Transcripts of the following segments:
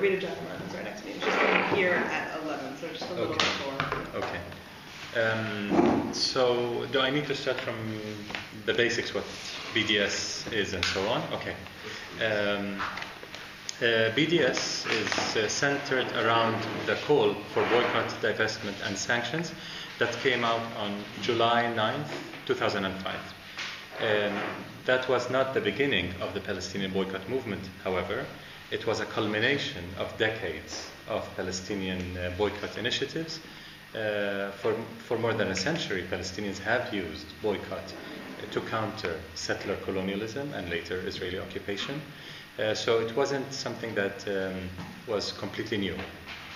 Rita Giacomo is right next to me. She's coming here at 11, so just a little Okay. before. Okay. Um, so, do I need to start from the basics, what BDS is and so on? Okay. Um, uh, BDS is uh, centered around the call for boycott, divestment, and sanctions that came out on July 9th, 2005. Um, that was not the beginning of the Palestinian boycott movement, however. It was a culmination of decades of Palestinian uh, boycott initiatives. Uh, for, for more than a century, Palestinians have used boycott uh, to counter settler colonialism and later Israeli occupation. Uh, so it wasn't something that um, was completely new,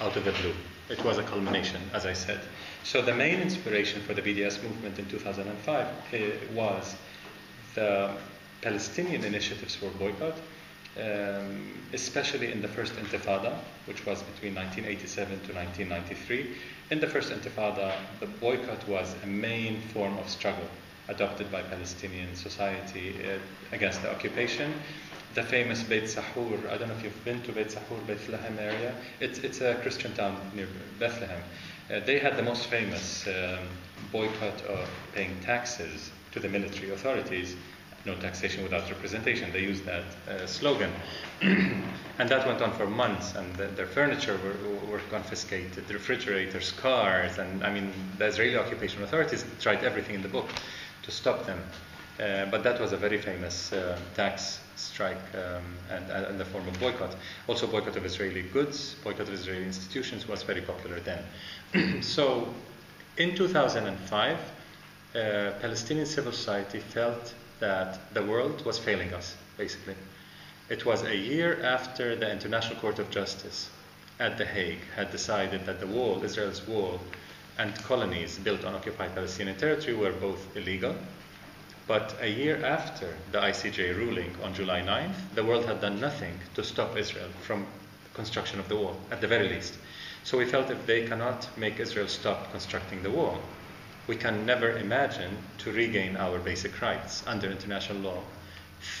out of the blue. It was a culmination, as I said. So the main inspiration for the BDS movement in 2005 uh, was the Palestinian initiatives for boycott, um, especially in the first Intifada, which was between 1987 to 1993. In the first Intifada, the boycott was a main form of struggle adopted by Palestinian society uh, against the occupation. The famous Beit Sahur, I don't know if you've been to Beit Sahur, Bethlehem area. It's, it's a Christian town near Bethlehem. Uh, they had the most famous um, boycott of paying taxes to the military authorities no taxation without representation. They used that uh, slogan. and that went on for months, and the, their furniture were, were confiscated, refrigerators, cars, and I mean, the Israeli occupation authorities tried everything in the book to stop them. Uh, but that was a very famous uh, tax strike um, and, and the form of boycott. Also, boycott of Israeli goods, boycott of Israeli institutions was very popular then. so, in 2005, uh, Palestinian civil society felt that the world was failing us, basically. It was a year after the International Court of Justice at The Hague had decided that the wall, Israel's wall, and colonies built on occupied Palestinian territory were both illegal. But a year after the ICJ ruling on July 9th, the world had done nothing to stop Israel from construction of the wall, at the very least. So we felt if they cannot make Israel stop constructing the wall, we can never imagine to regain our basic rights under international law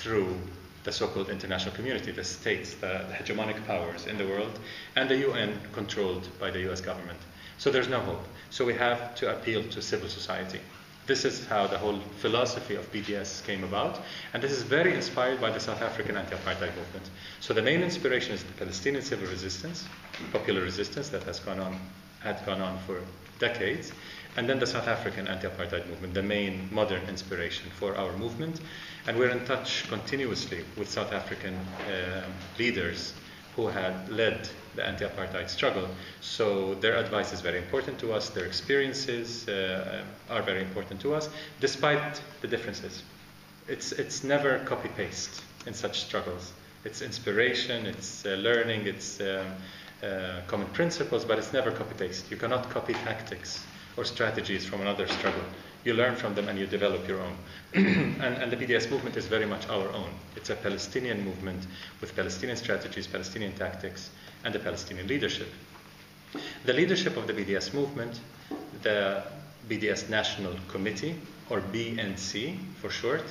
through the so-called international community, the states, the hegemonic powers in the world, and the UN controlled by the US government. So there's no hope. So we have to appeal to civil society. This is how the whole philosophy of BDS came about, and this is very inspired by the South African anti-apartheid movement. So the main inspiration is the Palestinian civil resistance, popular resistance that has gone on, had gone on for decades, and then the South African anti-apartheid movement, the main modern inspiration for our movement. And we're in touch continuously with South African uh, leaders who had led the anti-apartheid struggle. So their advice is very important to us. Their experiences uh, are very important to us, despite the differences. It's it's never copy paste in such struggles. It's inspiration. It's uh, learning. It's um, uh, common principles, but it's never copy paste. You cannot copy tactics or strategies from another struggle. You learn from them and you develop your own. and, and, the BDS movement is very much our own. It's a Palestinian movement with Palestinian strategies, Palestinian tactics, and the Palestinian leadership. The leadership of the BDS movement, the BDS National Committee, or BNC for short,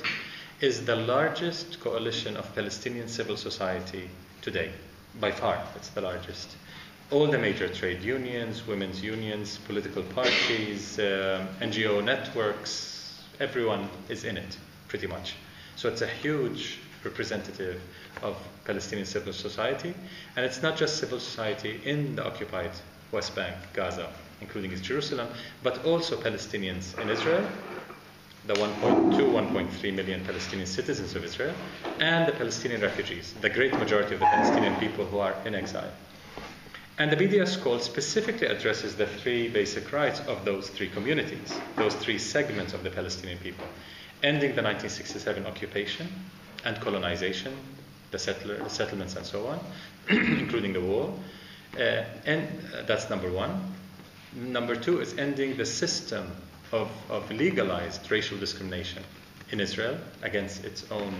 is the largest coalition of Palestinian civil society today. By far, it's the largest all the major trade unions, women's unions, political parties, uh, NGO networks, everyone is in it, pretty much. So it's a huge representative of Palestinian civil society, and it's not just civil society in the occupied West Bank, Gaza, including East Jerusalem, but also Palestinians in Israel, the 1.2, 1.3 million Palestinian citizens of Israel, and the Palestinian refugees, the great majority of the Palestinian people who are in exile. And the BDS call specifically addresses the three basic rights of those three communities, those three segments of the Palestinian people ending the 1967 occupation and colonization, the, settler, settlements, and so on, including the wall. Uh, and uh, that's number one. Number two is ending the system of, of legalized racial discrimination in Israel against its own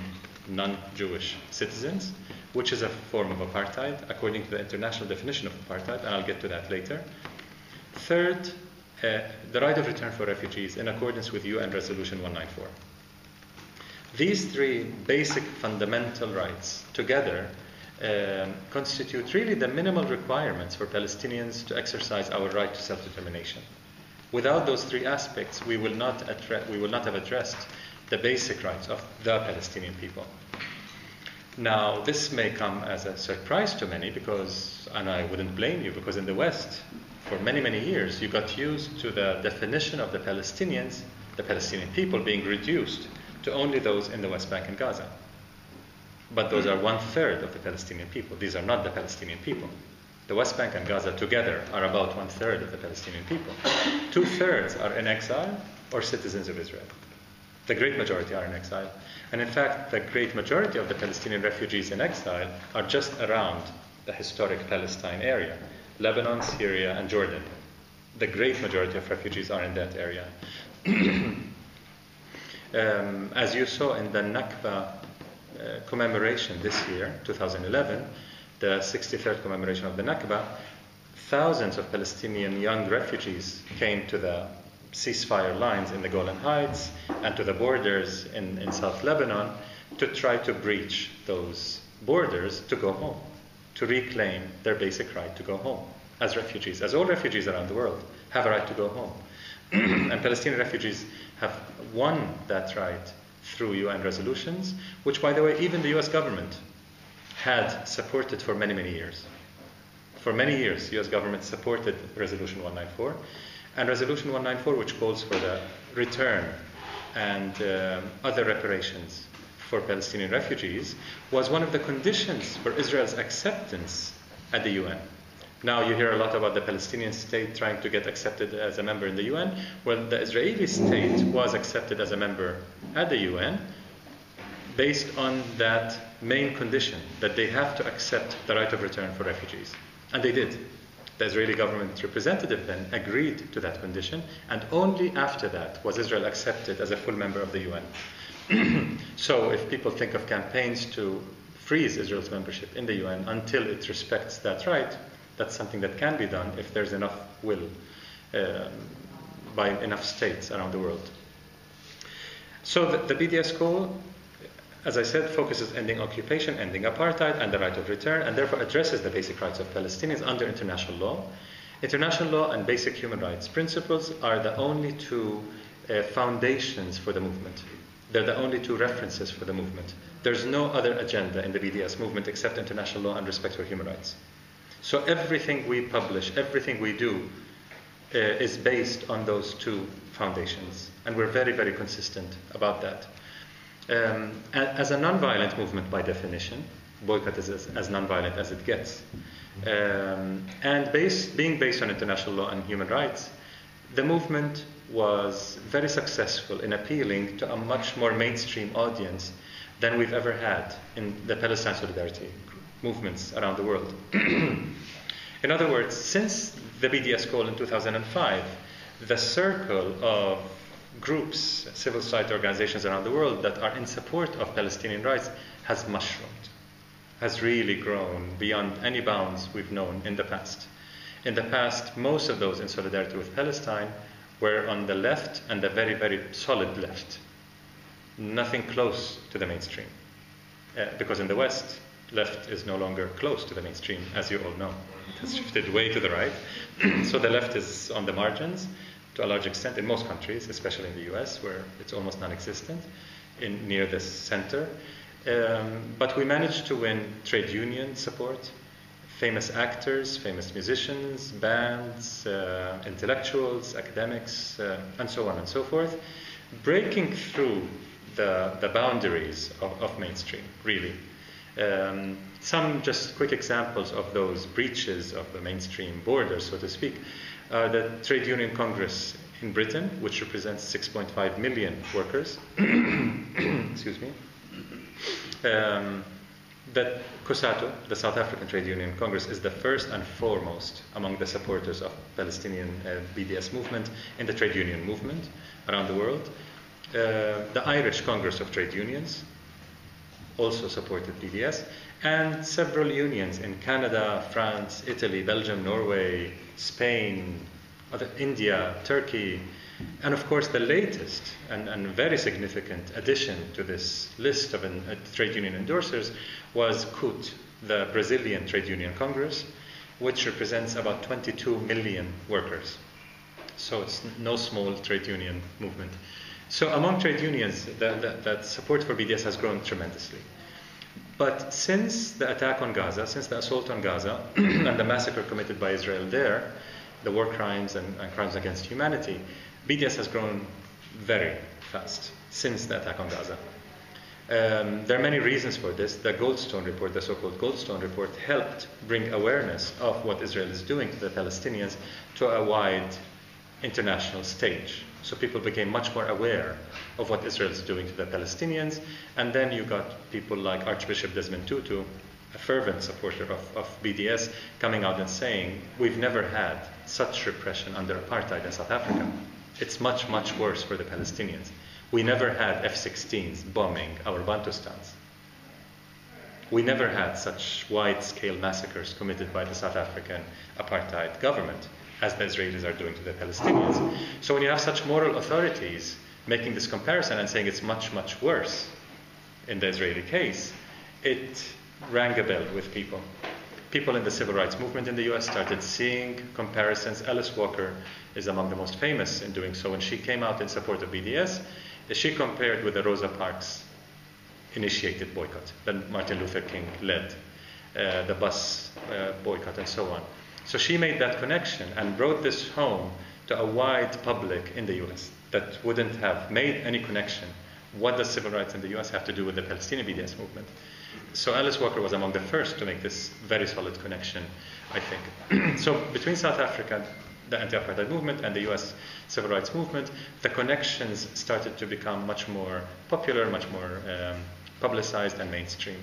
non Jewish citizens which is a form of apartheid according to the international definition of apartheid, and I'll get to that later. Third, uh, the right of return for refugees in accordance with UN Resolution 194. These three basic fundamental rights together um, constitute really the minimal requirements for Palestinians to exercise our right to self-determination. Without those three aspects, we will not, we will not have addressed the basic rights of the Palestinian people. Now, this may come as a surprise to many because, and I wouldn't blame you, because in the West, for many, many years, you got used to the definition of the Palestinians, the Palestinian people, being reduced to only those in the West Bank and Gaza. But those are one third of the Palestinian people. These are not the Palestinian people. The West Bank and Gaza together are about one third of the Palestinian people. Two thirds are in exile or citizens of Israel. The great majority are in exile. And in fact, the great majority of the Palestinian refugees in exile are just around the historic Palestine area Lebanon, Syria, and Jordan. The great majority of refugees are in that area. um, as you saw in the Nakba uh, commemoration this year, 2011, the 63rd commemoration of the Nakba, thousands of Palestinian young refugees came to the ceasefire lines in the Golan Heights and to the borders in, in South Lebanon to try to breach those borders to go home, to reclaim their basic right to go home as refugees, as all refugees around the world have a right to go home. and Palestinian refugees have won that right through UN resolutions, which, by the way, even the US government had supported for many, many years. For many years, US government supported Resolution 194. And Resolution 194, which calls for the return and um, other reparations for Palestinian refugees, was one of the conditions for Israel's acceptance at the UN. Now you hear a lot about the Palestinian state trying to get accepted as a member in the UN. Well, the Israeli state was accepted as a member at the UN based on that main condition that they have to accept the right of return for refugees. And they did. The Israeli government representative then agreed to that condition, and only after that was Israel accepted as a full member of the UN. so if people think of campaigns to freeze Israel's membership in the UN until it respects that right, that's something that can be done if there's enough will um, by enough states around the world. So the, the BDS goal, as I said, focuses ending occupation, ending apartheid, and the right of return, and therefore addresses the basic rights of Palestinians under international law. International law and basic human rights principles are the only two uh, foundations for the movement. They're the only two references for the movement. There's no other agenda in the BDS movement except international law and respect for human rights. So everything we publish, everything we do, uh, is based on those two foundations, and we're very, very consistent about that. Um, as a nonviolent movement by definition, boycott is as, as nonviolent as it gets, um, and based, being based on international law and human rights, the movement was very successful in appealing to a much more mainstream audience than we've ever had in the Palestine Solidarity movements around the world. in other words, since the BDS call in 2005, the circle of groups, civil society organizations around the world that are in support of Palestinian rights has mushroomed, has really grown beyond any bounds we've known in the past. In the past, most of those in solidarity with Palestine were on the left and the very, very solid left, nothing close to the mainstream. Uh, because in the West, left is no longer close to the mainstream, as you all know. It has shifted way to the right. so the left is on the margins to a large extent in most countries, especially in the US, where it's almost non existent, in, near the center. Um, but we managed to win trade union support, famous actors, famous musicians, bands, uh, intellectuals, academics, uh, and so on and so forth, breaking through the, the boundaries of, of mainstream, really. Um, some just quick examples of those breaches of the mainstream border, so to speak. Uh, the Trade Union Congress in Britain, which represents 6.5 million workers. Excuse me. Um, that COSATU, the South African Trade Union Congress, is the first and foremost among the supporters of Palestinian uh, BDS movement in the trade union movement around the world. Uh, the Irish Congress of Trade Unions, also supported BDS, and several unions in Canada, France, Italy, Belgium, Norway, Spain, other, India, Turkey, and of course the latest and, and very significant addition to this list of uh, trade union endorsers was CUT, the Brazilian Trade Union Congress, which represents about 22 million workers. So it's no small trade union movement. So among trade unions, that, that support for BDS has grown tremendously. But since the attack on Gaza, since the assault on Gaza, and the massacre committed by Israel there, the war crimes and, and, crimes against humanity, BDS has grown very fast since the attack on Gaza. Um, there are many reasons for this. The Goldstone report, the so called Goldstone report, helped bring awareness of what Israel is doing to the Palestinians to a wide international stage. So people became much more aware of what Israel is doing to the Palestinians. And then you got people like Archbishop Desmond Tutu, a fervent supporter of, of BDS, coming out and saying, We've never had such repression under apartheid in South Africa. It's much, much worse for the Palestinians. We never had F 16s bombing our Bantustans. We never had such wide scale massacres committed by the South African apartheid government as the Israelis are doing to the Palestinians. So when you have such moral authorities making this comparison and saying it's much, much worse in the Israeli case, it rang a bell with people. People in the civil rights movement in the US started seeing comparisons. Alice Walker is among the most famous in doing so. When she came out in support of BDS, she compared with the Rosa Parks initiated boycott that Martin Luther King led, uh, the bus uh, boycott, and so on. So she made that connection and brought this home to a wide public in the US that wouldn't have made any connection. What does civil rights in the US have to do with the Palestinian BDS movement? So Alice Walker was among the first to make this very solid connection, I think. so between South Africa, the anti-apartheid movement, and the US civil rights movement, the connections started to become much more popular, much more um, publicized and mainstream.